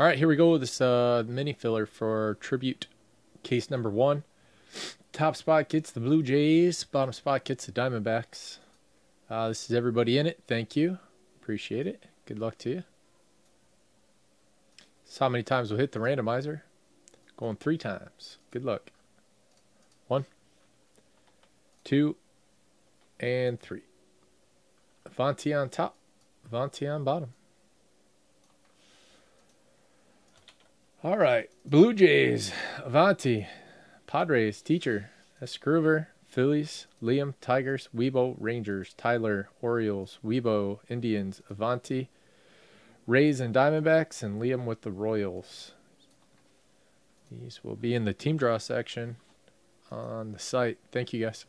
All right, here we go with this uh, mini filler for tribute case number one. Top spot gets the Blue Jays. Bottom spot gets the Diamondbacks. Uh, this is everybody in it. Thank you. Appreciate it. Good luck to you. This is how many times we'll hit the randomizer. Going three times. Good luck. One, two, and three. Avanti on top. Avanti on bottom. All right. Blue Jays. Avanti. Padres. Teacher. Escruver. Phillies. Liam. Tigers. Weibo. Rangers. Tyler. Orioles. Weibo. Indians. Avanti. Rays and Diamondbacks. And Liam with the Royals. These will be in the team draw section on the site. Thank you guys.